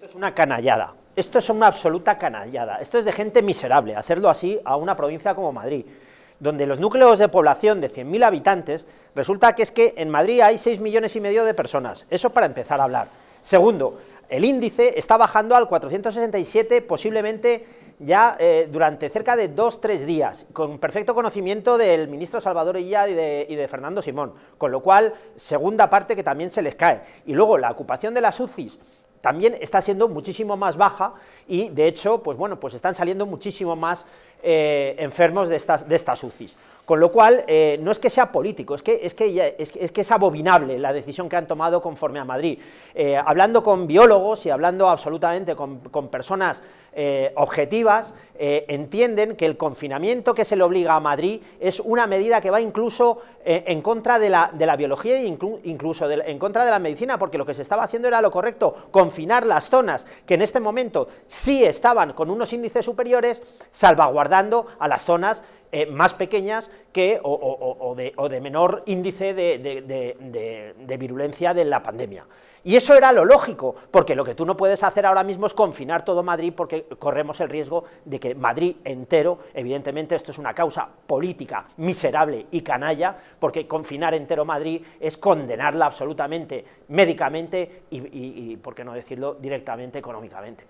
Esto es una canallada, esto es una absoluta canallada, esto es de gente miserable, hacerlo así a una provincia como Madrid, donde los núcleos de población de 100.000 habitantes, resulta que es que en Madrid hay 6 millones y medio de personas, eso para empezar a hablar. Segundo, el índice está bajando al 467, posiblemente ya eh, durante cerca de dos, tres días, con perfecto conocimiento del ministro Salvador Illa y de, y de, Fernando Simón, con lo cual, segunda parte que también se les cae. Y luego, la ocupación de las UCIs también está siendo muchísimo más baja y, de hecho, pues bueno, pues están saliendo muchísimo más eh, enfermos de estas, de estas UCIs. Con lo cual, eh, no es que sea político, es que es, que, es, que es abominable la decisión que han tomado conforme a Madrid. Eh, hablando con biólogos y hablando absolutamente con, personas eh, objetivas, entienden que el confinamiento que se le obliga a Madrid es una medida que va incluso en contra de la, de la biología e inclu incluso en contra de la medicina, porque lo que se estaba haciendo era lo correcto, confinar las zonas que en este momento sí estaban con unos índices superiores, salvaguardando a las zonas eh, más pequeñas que, o, o, o, de, o de, menor índice de, de, virulencia de la pandemia. Y eso era lo lógico, porque lo que tú no puedes hacer ahora mismo es confinar todo Madrid, porque corremos el riesgo de que Madrid entero, evidentemente esto es una causa política miserable y canalla, porque confinar entero Madrid es condenarla absolutamente médicamente y, y, por qué no decirlo, directamente económicamente.